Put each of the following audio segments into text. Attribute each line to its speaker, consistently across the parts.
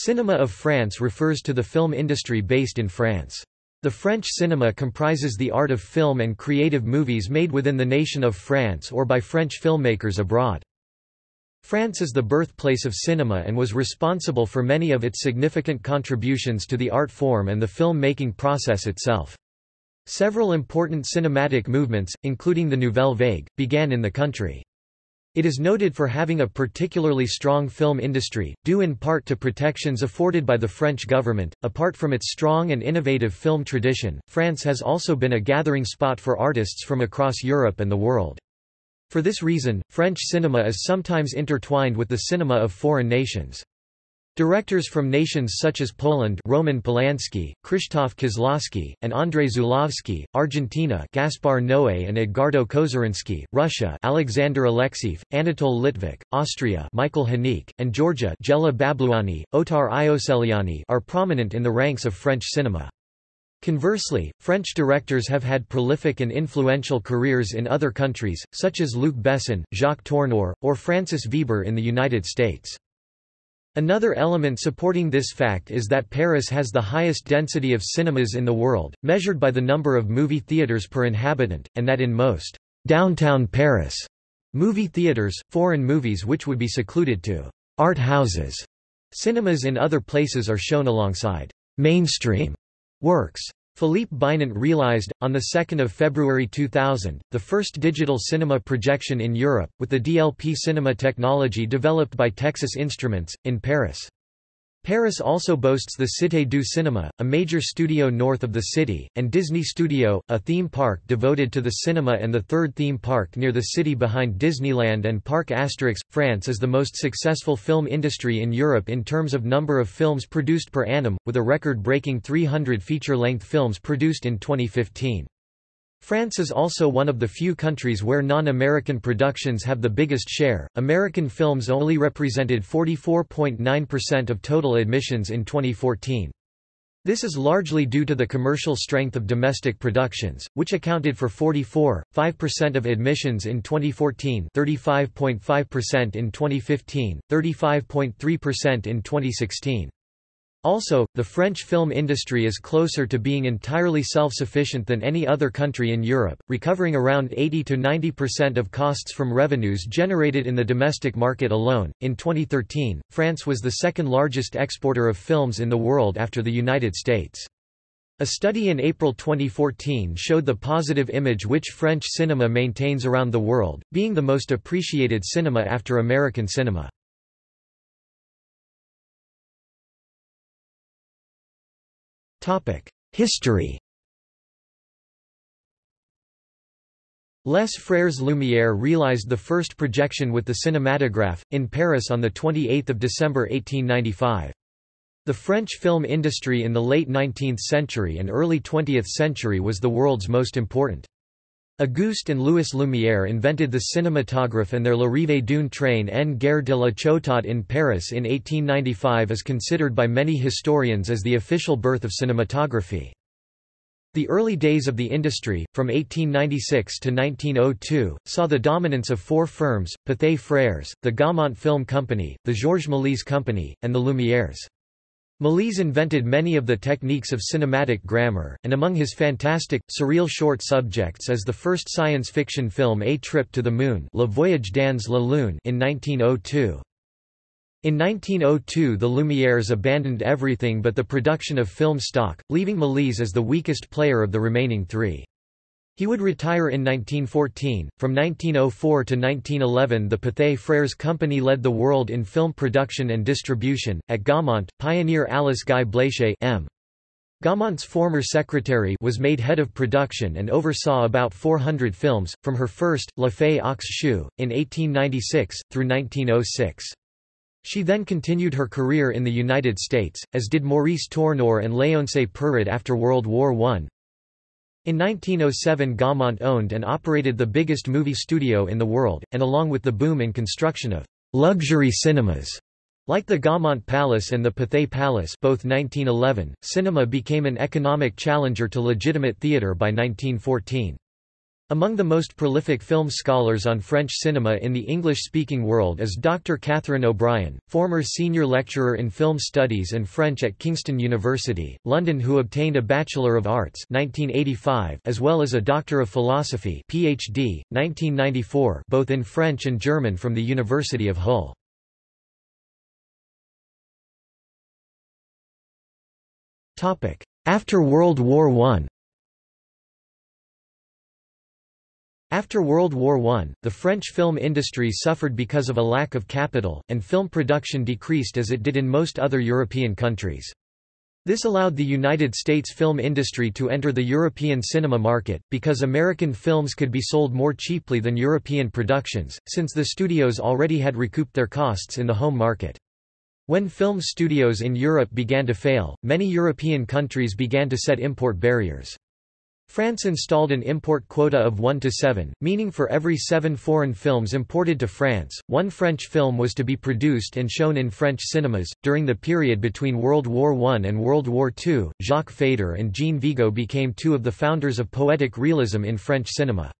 Speaker 1: Cinema of France refers to the film industry based in France. The French cinema comprises the art of film and creative movies made within the nation of France or by French filmmakers abroad. France is the birthplace of cinema and was responsible for many of its significant contributions to the art form and the film-making process itself. Several important cinematic movements, including the Nouvelle Vague, began in the country. It is noted for having a particularly strong film industry, due in part to protections afforded by the French government. Apart from its strong and innovative film tradition, France has also been a gathering spot for artists from across Europe and the world. For this reason, French cinema is sometimes intertwined with the cinema of foreign nations. Directors from nations such as Poland Roman Polanski, Krzysztof Kieślowski, and Andrzej Żuławski, Argentina Gaspar Noé and Edgardo Cozarinsky, Russia Alexandre Alexeieff, Anatole Litvak, Austria Michael Haneke, and Georgia Géla Babluani, Otar Ioseliani are prominent in the ranks of French cinema. Conversely, French directors have had prolific and influential careers in other countries, such as Luc Besson, Jacques Tourneur, or Francis Veber in the United States. Another element supporting this fact is that Paris has the highest density of cinemas in the world, measured by the number of movie theaters per inhabitant, and that in most downtown Paris movie theaters, foreign movies which would be secluded to art houses, cinemas in other places are shown alongside mainstream Works. Philippe Binant realized, on 2 February 2000, the first digital cinema projection in Europe, with the DLP cinema technology developed by Texas Instruments, in Paris. Paris also boasts the Cité du Cinéma, a major studio north of the city, and Disney Studio, a theme park devoted to the cinema and the third theme park near the city behind Disneyland and Parc Asterix. France is the most successful film industry in Europe in terms of number of films produced per annum, with a record-breaking 300 feature-length films produced in 2015. France is also one of the few countries where non-American productions have the biggest share. American films only represented 44.9% of total admissions in 2014. This is largely due to the commercial strength of domestic productions, which accounted for 44.5% of admissions in 2014, 35.5% in 2015, 35.3% in 2016. Also, the French film industry is closer to being entirely self-sufficient than any other country in Europe, recovering around 80 to 90% of costs from revenues generated in the domestic market alone. In 2013, France was the second largest exporter of films in the world after the United States. A study in April 2014 showed the positive image which French cinema maintains around the world, being the most appreciated cinema after American cinema. History Les Frères Lumière realized the first projection with the cinematograph, in Paris on 28 December 1895. The French film industry in the late 19th century and early 20th century was the world's most important. Auguste and Louis Lumière invented the cinematograph and their L'Arrivée d'une train en gare de la Ciotat in Paris in 1895 is considered by many historians as the official birth of cinematography. The early days of the industry, from 1896 to 1902, saw the dominance of four firms, Pathé Frères, the Gaumont Film Company, the Georges Méliès Company, and the Lumières. Méliès invented many of the techniques of cinematic grammar, and among his fantastic, surreal short subjects is the first science fiction film A Trip to the Moon Le Voyage dans la Lune in 1902. In 1902 the Lumières abandoned everything but the production of film stock, leaving Méliès as the weakest player of the remaining three. He would retire in 1914. From 1904 to 1911, the Pathé Frères company led the world in film production and distribution. At Gaumont, pioneer Alice Guy Blaché M. Gaumont's former secretary was made head of production and oversaw about 400 films, from her first, La Fée aux Choux, in 1896, through 1906. She then continued her career in the United States, as did Maurice Tourneur and Léoncé Perret after World War I. In 1907 Gaumont owned and operated the biggest movie studio in the world, and along with the boom in construction of luxury cinemas, like the Gaumont Palace and the Pathé Palace both 1911, cinema became an economic challenger to legitimate theatre by 1914. Among the most prolific film scholars on French cinema in the English-speaking world is Dr. Catherine O'Brien, former senior lecturer in film studies and French at Kingston University, London who obtained a Bachelor of Arts 1985 as well as a Doctor of Philosophy PhD, 1994 both in French and German from the University of Hull. After World War I After World War I, the French film industry suffered because of a lack of capital, and film production decreased as it did in most other European countries. This allowed the United States film industry to enter the European cinema market, because American films could be sold more cheaply than European productions, since the studios already had recouped their costs in the home market. When film studios in Europe began to fail, many European countries began to set import barriers. France installed an import quota of 1 to 7, meaning for every seven foreign films imported to France, one French film was to be produced and shown in French cinemas. During the period between World War I and World War II, Jacques Feyder and Jean Vigo became two of the founders of poetic realism in French cinema.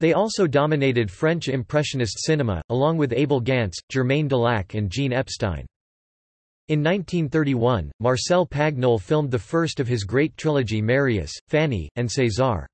Speaker 1: They also dominated French Impressionist cinema, along with Abel Gance, Germaine Dulac and Jean Epstein. In 1931, Marcel Pagnol filmed the first of his great trilogy Marius, Fanny, and César.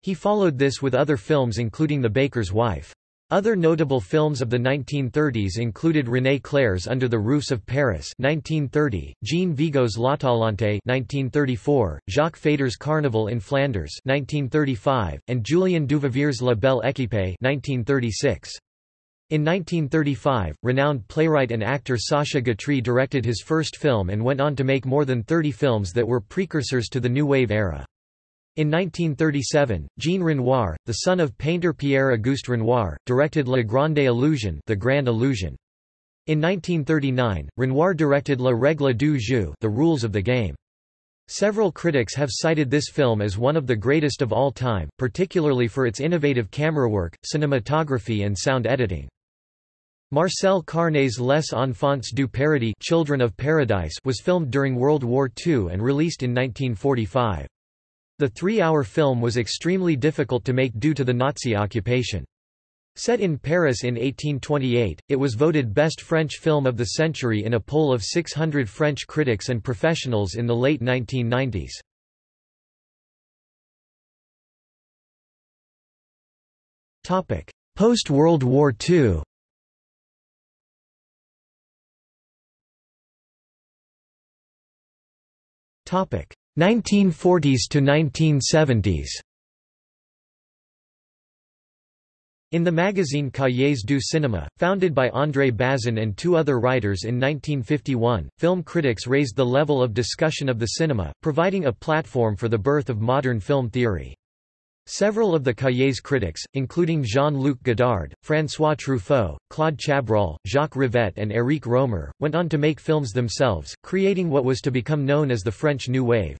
Speaker 1: He followed this with other films including The Baker's Wife. Other notable films of the 1930s included René Clair's Under the Roofs of Paris 1930, Jean Vigo's L'Atalante 1934, Jacques Feyder's Carnival in Flanders 1935, and Julien Duvivier's La Belle Equipe 1936. In 1935, renowned playwright and actor Sacha Guitry directed his first film and went on to make more than 30 films that were precursors to the New Wave era. In 1937, Jean Renoir, the son of painter Pierre-Auguste Renoir, directed La Grande Illusion, The Grand Illusion. In 1939, Renoir directed La Règle du jeu, The Rules of the Game. Several critics have cited this film as one of the greatest of all time, particularly for its innovative camera work, cinematography and sound editing. Marcel Carné's Les Enfants du Paradis Children of Paradise was filmed during World War II and released in 1945. The three-hour film was extremely difficult to make due to the Nazi occupation. Set in Paris in 1828, it was voted Best French Film of the Century in a poll of 600 French critics and professionals in the late 1990s. Post-World War II 1940s to 1970s In the magazine Cahiers du Cinéma, founded by André Bazin and two other writers in 1951, film critics raised the level of discussion of the cinema, providing a platform for the birth of modern film theory. Several of the Cahiers critics, including Jean-Luc Godard, François Truffaut, Claude Chabrol, Jacques Rivette and Éric Rohmer, went on to make films themselves, creating what was to become known as the French New Wave.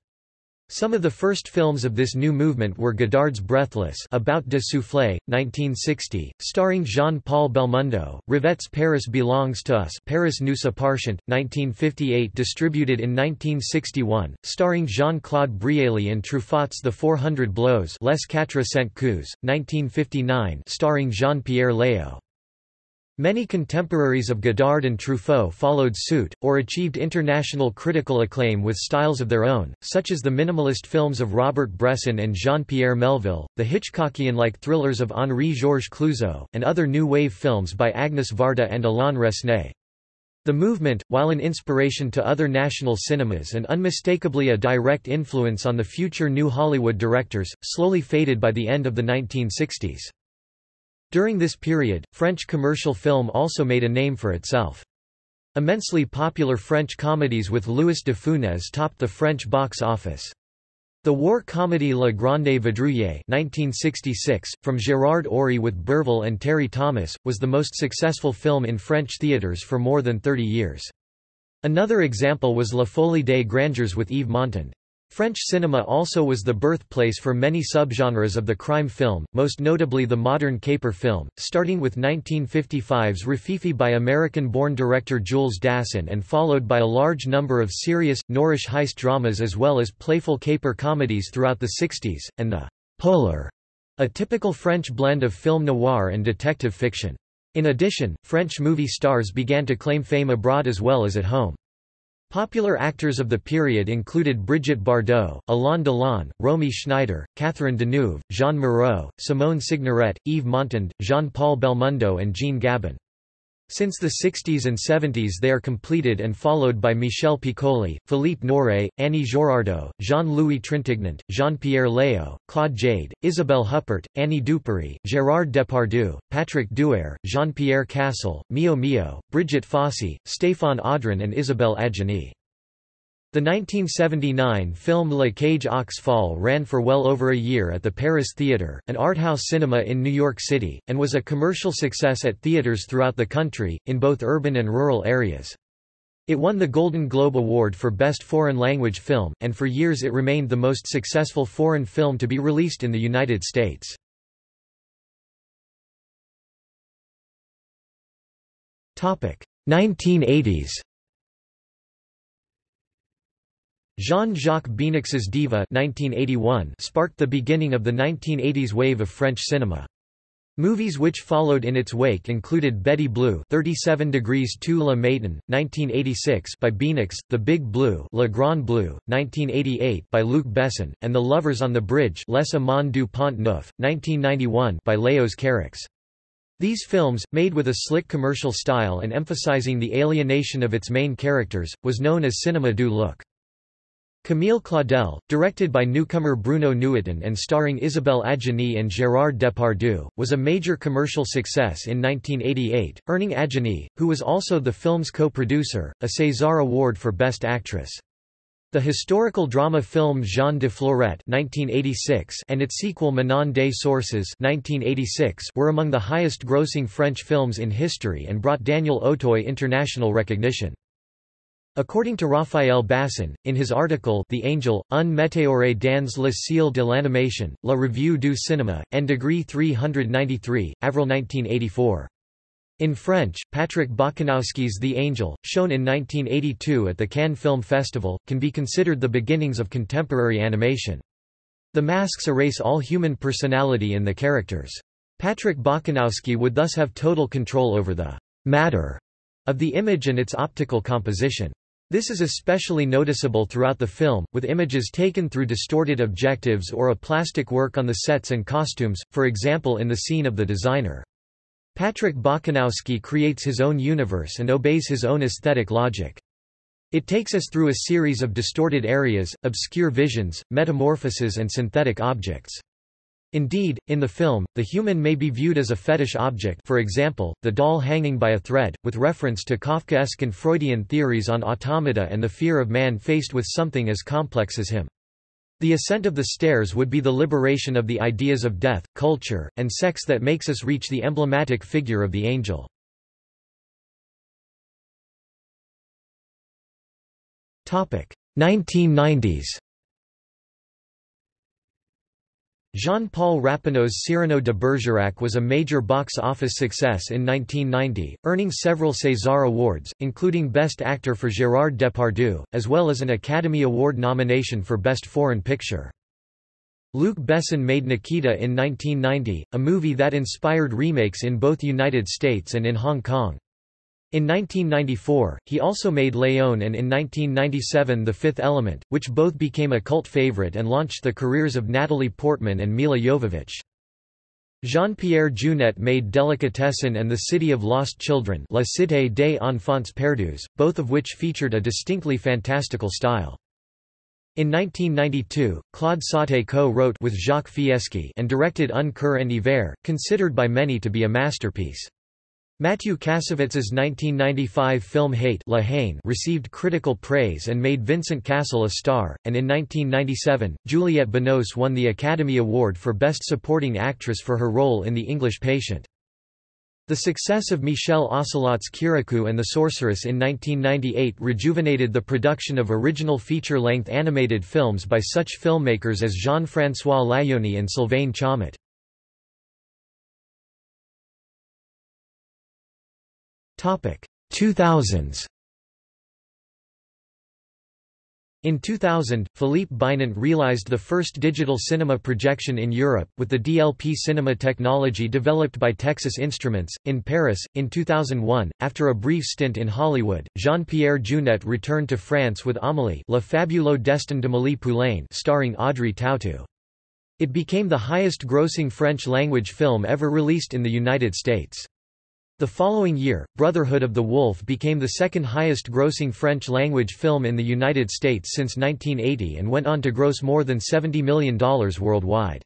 Speaker 1: Some of the first films of this new movement were Godard's Breathless À bout de souffle, 1960, starring Jean-Paul Belmondo, Rivette's Paris Belongs to Us Paris nous appartient, 1958 distributed in 1961, starring Jean-Claude Brialy and Truffaut's The 400 Blows Les Quatre Cent Coups, 1959 starring Jean-Pierre Léaud. Many contemporaries of Godard and Truffaut followed suit, or achieved international critical acclaim with styles of their own, such as the minimalist films of Robert Bresson and Jean-Pierre Melville, the Hitchcockian-like thrillers of Henri-Georges Clouzot, and other new wave films by Agnes Varda and Alain Resnais. The movement, while an inspiration to other national cinemas and unmistakably a direct influence on the future new Hollywood directors, slowly faded by the end of the 1960s. During this period, French commercial film also made a name for itself. Immensely popular French comedies with Louis de Funès topped the French box office. The war comedy La Grande Vadrouille 1966, from Gérard Oury with Bourvil and Terry Thomas, was the most successful film in French theatres for more than 30 years. Another example was La Folie des Grandeurs with Yves Montand. French cinema also was the birthplace for many subgenres of the crime film, most notably the modern caper film, starting with 1955's Rififi by American-born director Jules Dassin and followed by a large number of serious, noirish heist dramas as well as playful caper comedies throughout the 60s, and the «polar» a typical French blend of film noir and detective fiction. In addition, French movie stars began to claim fame abroad as well as at home. Popular actors of the period included Brigitte Bardot, Alain Delon, Romy Schneider, Catherine Deneuve, Jeanne Moreau, Simone Signoret, Yves Montand, Jean-Paul Belmondo and Jean Gabin. Since the 60s and 70s they are completed and followed by Michel Piccoli, Philippe Noiret, Annie Girardot, Jean-Louis Trintignant, Jean-Pierre Léaud, Claude Jade, Isabelle Huppert, Anny Duperey, Gérard Depardieu, Patrick Dewaere, Jean-Pierre Cassel, Miou-Miou, Brigitte Fossey, Stéphane Audran and Isabelle Adjani. The 1979 film La Cage aux Folles ran for well over a year at the Paris Theatre, an art house cinema in New York City, and was a commercial success at theaters throughout the country, in both urban and rural areas. It won the Golden Globe Award for Best Foreign Language Film, and for years it remained the most successful foreign film to be released in the United States. Topic: 1980s. Jean-Jacques Beineix's Diva 1981 sparked the beginning of the 1980s wave of French cinema. Movies which followed in its wake included Betty Blue 37 Degrees to La Matin, 1986 by Beineix, The Big Blue Le Grand Bleu, 1988 by Luc Besson, and The Lovers on the Bridge Les Amants du Pont Neuf, 1991 by Leos Carax. These films, made with a slick commercial style and emphasizing the alienation of its main characters, was known as cinema du look. Camille Claudel, directed by newcomer Bruno Nuytten and starring Isabelle Adjani and Gérard Depardieu, was a major commercial success in 1988, earning Adjani, who was also the film's co-producer, a César Award for Best Actress. The historical drama film Jean de Florette and its sequel Manon des Sources were among the highest-grossing French films in history and brought Daniel Auteuil international recognition. According to Raphaël Bassan, in his article The Angel, un météore dans le ciel de l'animation, La Revue du Cinéma, en degree 393, Avril 1984. In French, Patrick Bokanowski's The Angel, shown in 1982 at the Cannes Film Festival, can be considered the beginnings of contemporary animation. The masks erase all human personality in the characters. Patrick Bokanowski would thus have total control over the matter of the image and its optical composition. This is especially noticeable throughout the film, with images taken through distorted objectives or a plastic work on the sets and costumes, for example in the scene of the designer. Patrick Bokanowski creates his own universe and obeys his own aesthetic logic. It takes us through a series of distorted areas, obscure visions, metamorphoses and synthetic objects. Indeed, in the film, the human may be viewed as a fetish object for example, the doll hanging by a thread, with reference to Kafkaesque and Freudian theories on automata and the fear of man faced with something as complex as him. The ascent of the stairs would be the liberation of the ideas of death, culture, and sex that makes us reach the emblematic figure of the angel. Topic: 1990s. Jean-Paul Rappeneau's Cyrano de Bergerac was a major box office success in 1990, earning several César Awards, including Best Actor for Gérard Depardieu, as well as an Academy Award nomination for Best Foreign Picture. Luc Besson made Nikita in 1990, a movie that inspired remakes in both United States and in Hong Kong. In 1994, he also made Léon and in 1997 The Fifth Element, which both became a cult favorite and launched the careers of Natalie Portman and Milla Jovovich. Jean-Pierre Jeunet made Delicatessen and The City of Lost Children La Cité des Enfants Perdus, both of which featured a distinctly fantastical style. In 1992, Claude Sautet co-wrote with Jacques Fieschi and directed Un Coeur en Hiver, considered by many to be a masterpiece. Mathieu Kassovitz's 1995 film Hate La Haine received critical praise and made Vincent Cassel a star, and in 1997, Juliette Binoche won the Academy Award for Best Supporting Actress for her role in The English Patient. The success of Michel Ocelot's Kirikou and the Sorceress in 1998 rejuvenated the production of original feature-length animated films by such filmmakers as Jean-François Laguionie and Sylvain Chomet. 2000s In 2000, Philippe Binant realized the first digital cinema projection in Europe, with the DLP cinema technology developed by Texas Instruments. In Paris, in 2001, after a brief stint in Hollywood, Jean Pierre Jeunet returned to France with Amélie Le Fabuleux Destin de d'Amélie Poulain, starring Audrey Tautou. It became the highest grossing French language film ever released in the United States. The following year, Brotherhood of the Wolf became the second highest grossing French-language film in the United States since 1980 and went on to gross more than $70 million worldwide.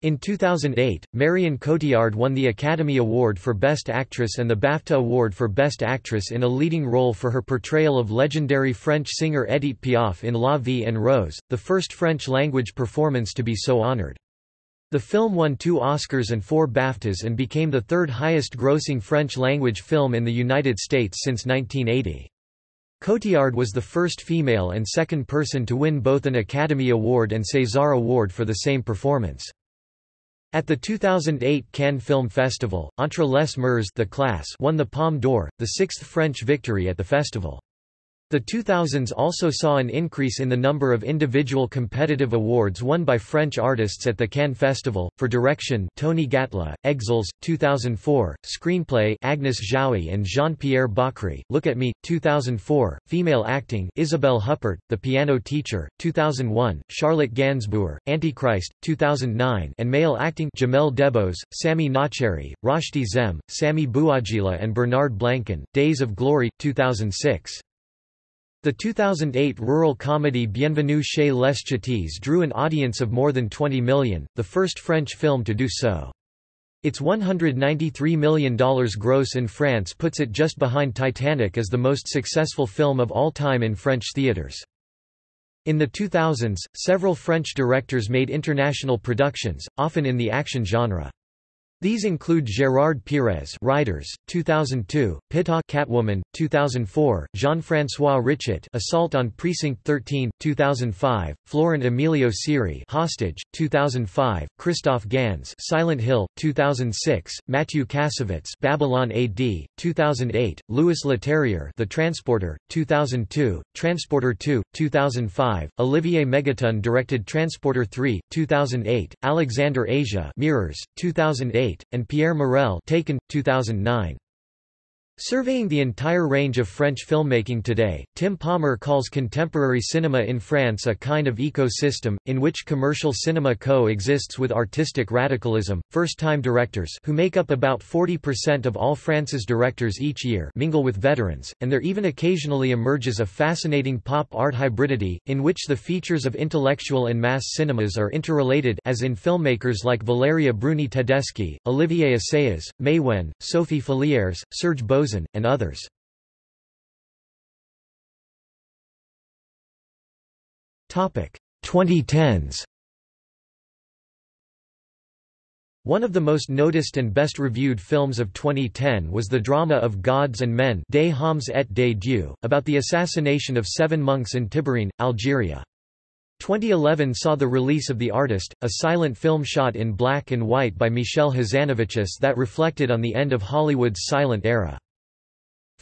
Speaker 1: In 2008, Marion Cotillard won the Academy Award for Best Actress and the BAFTA Award for Best Actress in a leading role for her portrayal of legendary French singer Edith Piaf in La Vie en Rose, the first French-language performance to be so honored. The film won two Oscars and four BAFTAs and became the third highest-grossing French-language film in the United States since 1980. Cotillard was the first female and second person to win both an Academy Award and César Award for the same performance. At the 2008 Cannes Film Festival, Entre les Murs the class won the Palme d'Or, the sixth French victory at the festival. The 2000s also saw an increase in the number of individual competitive awards won by French artists at the Cannes Festival, for direction Tony Gatlif, Exiles, 2004, screenplay Agnès Jaoui and Jean-Pierre Bacri, Look at Me, 2004, female acting Isabelle Huppert, The Piano Teacher, 2001, Charlotte Gainsbourg, Antichrist, 2009 and male acting Jamel Debbouze, Sami Naceri, Roshdi Zem, Sami Bouajila and Bernard Blancan, Days of Glory, 2006. The 2008 rural comedy Bienvenue chez les Ch'tis drew an audience of more than 20 million, the first French film to do so. Its $193 million gross in France puts it just behind Titanic as the most successful film of all time in French theaters. In the 2000s, several French directors made international productions, often in the action genre. These include Gérard Pires Riders, 2002, Pitof Catwoman, 2004, Jean-François Richet Assault on Precinct 13, 2005, Florent Emilio Siri Hostage, 2005, Christophe Gans Silent Hill, 2006, Mathieu Kassovitz Babylon AD, 2008, Louis Leterrier The Transporter, 2002, Transporter 2, 2005, Olivier Megaton directed Transporter 3, 2008, Alexandre Aja Mirrors, 2008, and Pierre Morel Taken, 2009. Surveying the entire range of French filmmaking today, Tim Palmer calls contemporary cinema in France a kind of ecosystem, in which commercial cinema co-exists with artistic radicalism. First-time directors who make up about 40% of all France's directors each year mingle with veterans, and there even occasionally emerges a fascinating pop art hybridity, in which the features of intellectual and mass cinemas are interrelated as in filmmakers like Valeria Bruni Tedeschi, Olivier Assayas, Maïwenn, Sophie Fillières, Serge Boz and others. Topic 2010s. One of the most noticed and best reviewed films of 2010 was the drama of Gods and Men Des Hommes et des Dieux, about the assassination of seven monks in Tibhirine, Algeria. 2011 saw the release of The Artist, a silent film shot in black and white by Michel Hazanavicius that reflected on the end of Hollywood's silent era.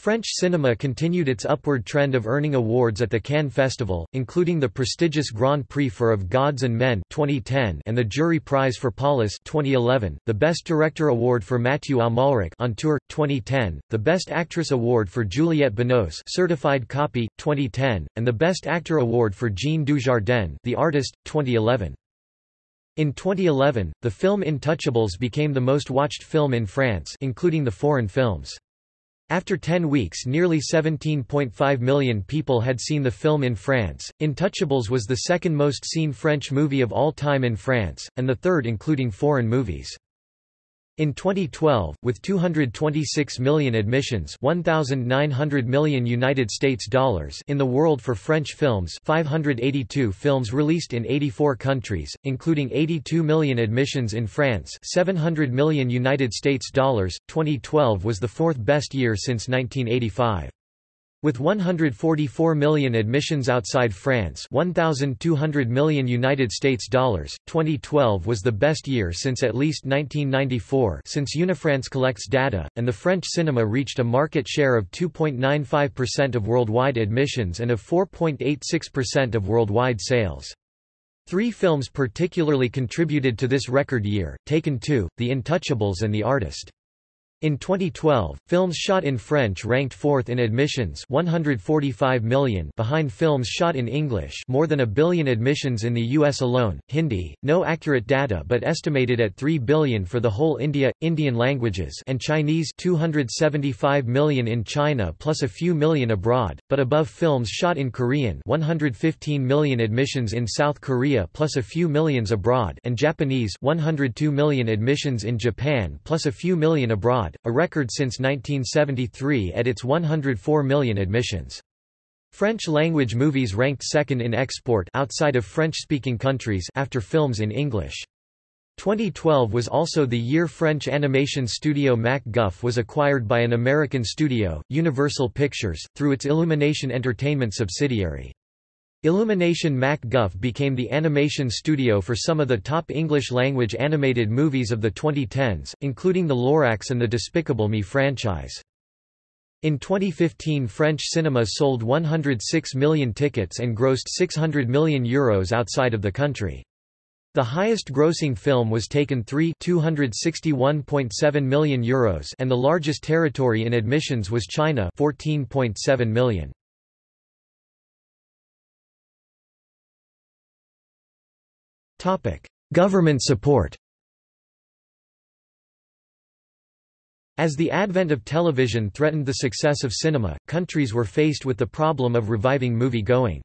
Speaker 1: French cinema continued its upward trend of earning awards at the Cannes Festival, including the prestigious Grand Prix for Of Gods and Men 2010 and the Jury Prize for Polisse 2011, the Best Director Award for Mathieu Amalric on Tour 2010, the Best Actress Award for Juliette Binoche Certified Copy 2010, and the Best Actor Award for Jean Dujardin The Artist 2011. In 2011, the film Intouchables became the most watched film in France including the foreign films. After 10 weeks nearly 17.5 million people had seen the film in France. Intouchables was the second most seen French movie of all time in France, and the third including foreign movies. In 2012, with 226 million admissions, 1900 million United States dollars in the world for French films, 582 films released in 84 countries, including 82 million admissions in France, 700 million United States dollars. 2012 was the fourth best year since 1985. With 144 million admissions outside France 1,200 million United States dollars, 2012 was the best year since at least 1994 since Unifrance collects data, and the French cinema reached a market share of 2.95% of worldwide admissions and of 4.86% of worldwide sales. Three films particularly contributed to this record year, Taken 2, The Intouchables and The Artist. In 2012, films shot in French ranked fourth in admissions 145 million behind films shot in English more than a billion admissions in the US alone, Hindi, no accurate data but estimated at 3 billion for the whole India, Indian languages and Chinese 275 million in China plus a few million abroad, but above films shot in Korean 115 million admissions in South Korea plus a few millions abroad and Japanese 102 million admissions in Japan plus a few million abroad a record since 1973 at its 104 million admissions. French-language movies ranked second in export outside of French-speaking countries after films in English. 2012 was also the year French animation studio MacGuff was acquired by an American studio, Universal Pictures, through its Illumination Entertainment subsidiary. Illumination MacGuff became the animation studio for some of the top English-language animated movies of the 2010s, including the Lorax and the Despicable Me franchise. In 2015 French cinema sold 106 million tickets and grossed €600 million Euros outside of the country. The highest grossing film was Taken 3 261.7 million Euros and the largest territory in admissions was China 14.7 million. Government support As the advent of television threatened the success of cinema, countries were faced with the problem of reviving movie-going.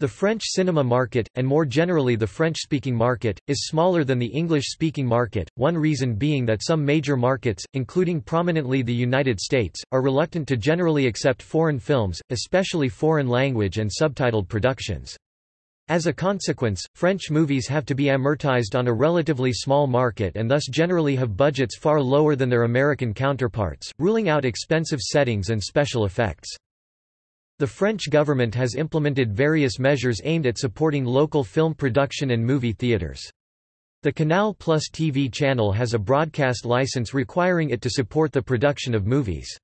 Speaker 1: The French cinema market, and more generally the French-speaking market, is smaller than the English-speaking market, one reason being that some major markets, including prominently the United States, are reluctant to generally accept foreign films, especially foreign language and subtitled productions. As a consequence, French movies have to be amortized on a relatively small market and thus generally have budgets far lower than their American counterparts, ruling out expensive settings and special effects. The French government has implemented various measures aimed at supporting local film production and movie theaters. The Canal Plus TV channel has a broadcast license requiring it to support the production of movies.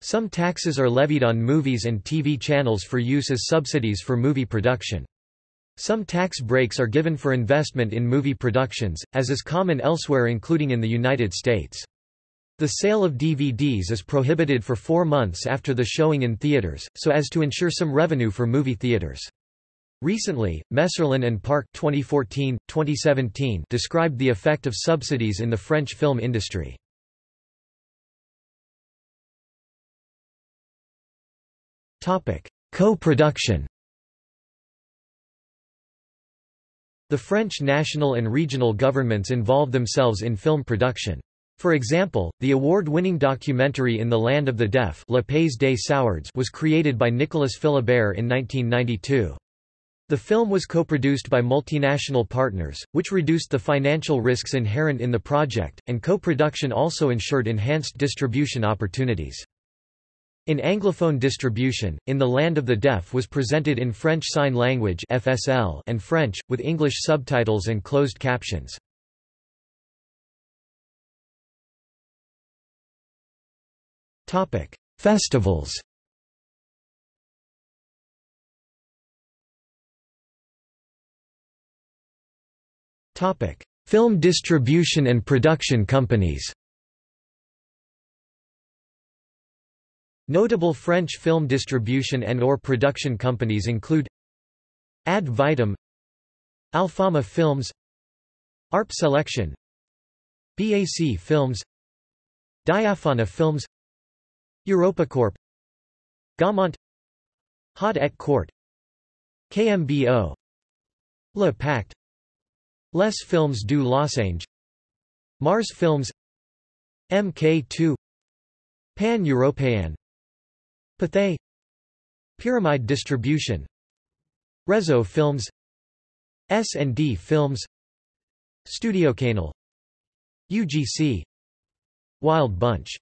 Speaker 1: Some taxes are levied on movies and TV channels for use as subsidies for movie production. Some tax breaks are given for investment in movie productions, as is common elsewhere including in the United States. The sale of DVDs is prohibited for four months after the showing in theaters, so as to ensure some revenue for movie theaters. Recently, Messerlin and Park 2014, 2017 described the effect of subsidies in the French film industry. Co-production The French national and regional governments involve themselves in film production. For example, the award-winning documentary In the Land of the Deaf Le Pays des Sourds was created by Nicolas Philibert in 1992. The film was co-produced by multinational partners, which reduced the financial risks inherent in the project, and co-production also ensured enhanced distribution opportunities. In Anglophone distribution, In the Land of the Deaf was presented in French Sign Language (FSL) and French, with English subtitles and closed captions. Festivals. Film distribution and production companies. Notable French film distribution and or production companies include Ad Vitam Alfama Films ARP Selection BAC Films Diaphana Films EuropaCorp Gaumont Haute et Court KMBO Le Pacte Les Films du Losange Mars Films MK2 Pan-Européen Pathé. Pyramide distribution. Rezo Films. S&D Films. Studio Canal. UGC Wild Bunch.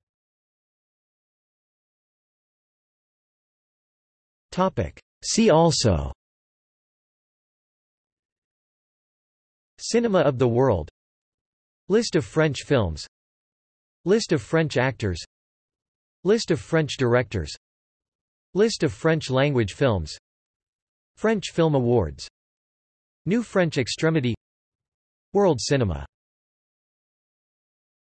Speaker 1: Topic. See also. Cinema of the world. List of French films. List of French actors. List of French directors List of French-language films. French Film Awards. New French Extremity. World Cinema